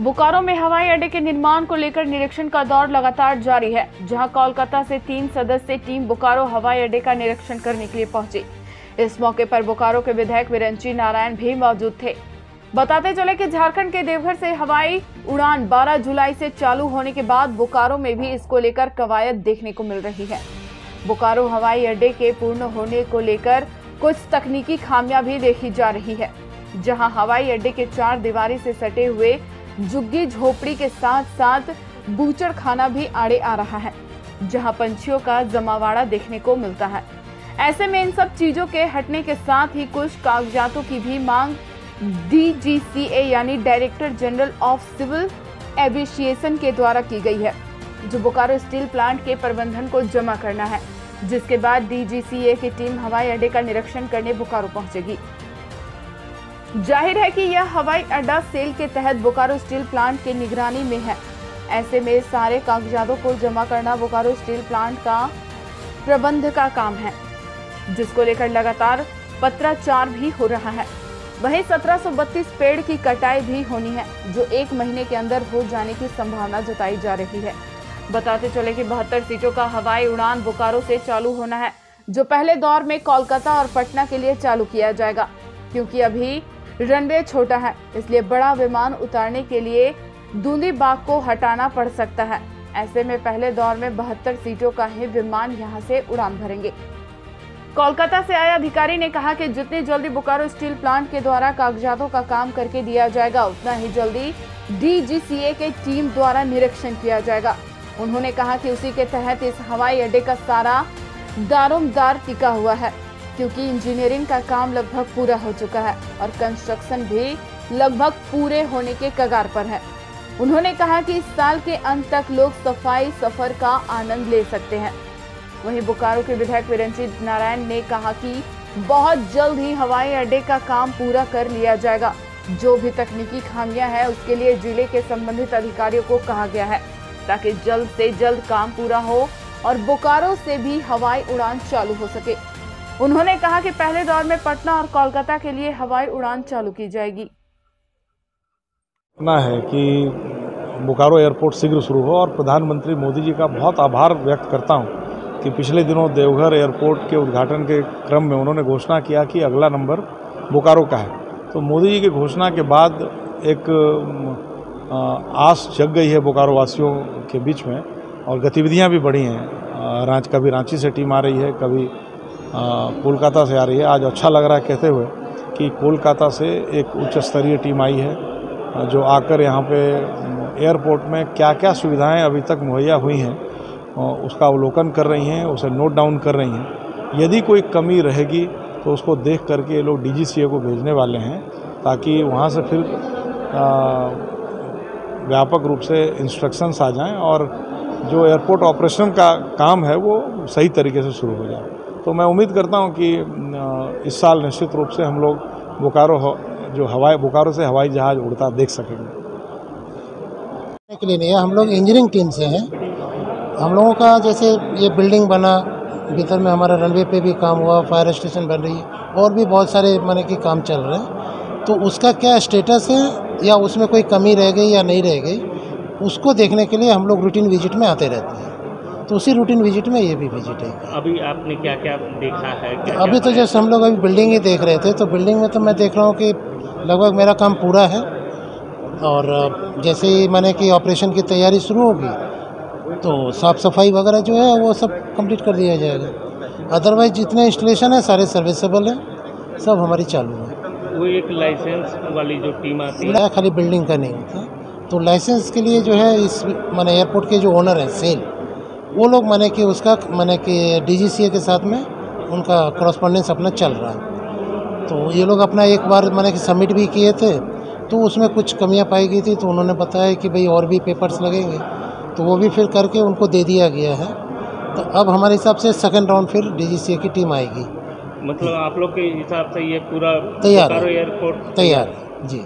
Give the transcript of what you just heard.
बोकारो में हवाई अड्डे के निर्माण को लेकर निरीक्षण का दौर लगातार जारी है, जहाँ कोलकाता से तीन सदस्य टीम बोकारो हवाई अड्डे का निरीक्षण करने के लिए पहुँची। इस मौके पर बोकारो के विधायक विरंची नारायण भी मौजूद थे। बताते चले कि झारखंड के देवघर से हवाई उड़ान 12 जुलाई से चालू होने के बाद बोकारो में भी इसको लेकर कवायद देखने को मिल रही है। बोकारो हवाई अड्डे के पूर्ण होने को लेकर कुछ तकनीकी खामियाँ भी देखी जा रही है, जहाँ हवाई अड्डे के चार दीवारी से सटे हुए झुग्गी झोपड़ी के साथ साथ बूचड़ खाना भी आड़े आ रहा है, जहाँ पंछियों का जमावाड़ा देखने को मिलता है। ऐसे में इन सब चीज़ों के हटने के साथ ही कुछ कागजातों की भी मांग डीजीसीए यानी director general of civil aviation के द्वारा की गई है, जो बोकारो स्टील प्लांट के प्रबंधन को जमा करना है, जिसके बाद डीजीसीए की टीम हवाई अड्डे का निरीक्षण करने बोकारो पहुंचेगी। ज़ाहिर है कि यह हवाई अड्डा सेल के तहत बोकारो स्टील प्लांट की निगरानी में है। ऐसे में सारे कागजातों को जमा करना बोकारो स्टील प्लांट का प्रबंध का काम है, जिसको लेकर लगातार पत्राचार भी हो रहा है। वहीं 1732 पेड़ की कटाई भी होनी है, जो एक महीने के अंदर हो जाने की संभावना जताई जा रही है। बताते चले कि बहत्तर सीटों का हवाई उड़ान बोकारो से चालू होना है, जो पहले दौर में कोलकाता और पटना के लिए चालू किया जाएगा, क्योंकि अभी रनवे छोटा है, इसलिए बड़ा विमान उतारने के लिए दूंदी बाग को हटाना पड़ सकता है। ऐसे में पहले दौर में बहत्तर सीटों का ही विमान यहाँ से उड़ान भरेंगे। कोलकाता से आए अधिकारी ने कहा कि जितनी जल्दी बोकारो स्टील प्लांट के द्वारा कागजातों का काम करके दिया जाएगा, उतना ही जल्दी डीजीसीए के टीम द्वारा निरीक्षण किया जाएगा। उन्होंने कहा कि उसी के तहत इस हवाई अड्डे का सारा दारोमदार टिका हुआ है। क्योंकि इंजीनियरिंग का काम लगभग पूरा हो चुका है और कंस्ट्रक्शन भी लगभग पूरे होने के कगार पर है। उन्होंने कहा कि इस साल के अंत तक लोग सफ़ाई सफ़र का आनंद ले सकते हैं। वहीं बोकारो के विधायक विरंचित नारायण ने कहा कि बहुत जल्द ही हवाई अड्डे का काम पूरा कर लिया जाएगा। जो भी तकनीकी खामियाँ हैं, उसके लिए ज़िले के संबंधित अधिकारियों को कहा गया है ताकि जल्द से जल्द काम पूरा हो और बोकारो से भी हवाई उड़ान चालू हो सके। उन्होंने कहा कि पहले दौर में पटना और कोलकाता के लिए हवाई उड़ान चालू की जाएगी। ना है कि बोकारो एयरपोर्ट शीघ्र शुरू हो और प्रधानमंत्री मोदी जी का बहुत आभार व्यक्त करता हूँ कि पिछले दिनों देवघर एयरपोर्ट के उद्घाटन के क्रम में उन्होंने घोषणा किया कि अगला नंबर बोकारो का है। तो मोदी जी की घोषणा के बाद एक आस जग गई है बोकारो वासियों के बीच में और गतिविधियाँ भी बढ़ी हैं। रांच कभी रांची से टीम आ रही है, कभी कोलकाता से आ रही है। आज अच्छा लग रहा है कहते हुए कि कोलकाता से एक उच्च स्तरीय टीम आई है, जो आकर यहाँ पे एयरपोर्ट में क्या क्या सुविधाएँ अभी तक मुहैया हुई हैं उसका अवलोकन कर रही हैं, उसे नोट डाउन कर रही हैं। यदि कोई कमी रहेगी तो उसको देख करके ये लोग डीजीसीए को भेजने वाले हैं, ताकि वहाँ से फिर व्यापक रूप से इंस्ट्रक्शंस आ जाएँ और जो एयरपोर्ट ऑपरेशन का काम है, वो सही तरीके से शुरू हो जाए। तो मैं उम्मीद करता हूँ कि इस साल निश्चित रूप से हम लोग बोकारो जो हवाई, बोकारो से हवाई जहाज़ उड़ता देख सकेंगे। के लिए नहीं हम लोग इंजीनियरिंग टीम से हैं। हम लोगों का जैसे ये बिल्डिंग बना, भीतर में हमारा रनवे पे भी काम हुआ फायर स्टेशन बन रही है और भी बहुत सारे मैंने कि काम चल रहे हैं। तो उसका क्या स्टेटस है, या उसमें कोई कमी रह गई या नहीं रह गई, उसको देखने के लिए हम लोग रूटीन विज़िट में आते रहते हैं। तो उसी रूटीन विज़िट में ये भी विज़िट है। अभी आपने क्या क्या देखा है? क्या अभी क्या तो जैसे हम लोग अभी बिल्डिंग ही देख रहे थे तो बिल्डिंग में तो मैं देख रहा हूँ कि लगभग मेरा काम पूरा है। और जैसे ही मैंने कि ऑपरेशन की तैयारी शुरू होगी तो साफ़ सफ़ाई वगैरह जो है वो सब कंप्लीट कर दिया जाएगा। अदरवाइज़ जितने इंस्टॉलेशन है सारे सर्विसेबल हैं सब हमारी चालू है। वो एक लाइसेंस वाली जो टीम आती है। खाली बिल्डिंग का नहीं होता तो लाइसेंस के लिए जो है इस मैंने एयरपोर्ट के जो ओनर हैं सेल वो लोग मैंने कि उसका मैंने कि डीजीसीए के साथ में उनका करस्पॉन्डेंस अपना चल रहा है। तो ये लोग अपना एक बार मैंने कि सबमिट भी किए थे तो उसमें कुछ कमियाँ पाई गई थी तो उन्होंने बताया कि भाई और भी पेपर्स लगेंगे। तो वो भी फिर करके उनको दे दिया गया है। तो अब हमारे हिसाब से सेकेंड राउंड फिर डीजीसीए की टीम आएगी। मतलब आप लोग के हिसाब से ये पूरा तैयार एयरपोर्ट तैयार जी।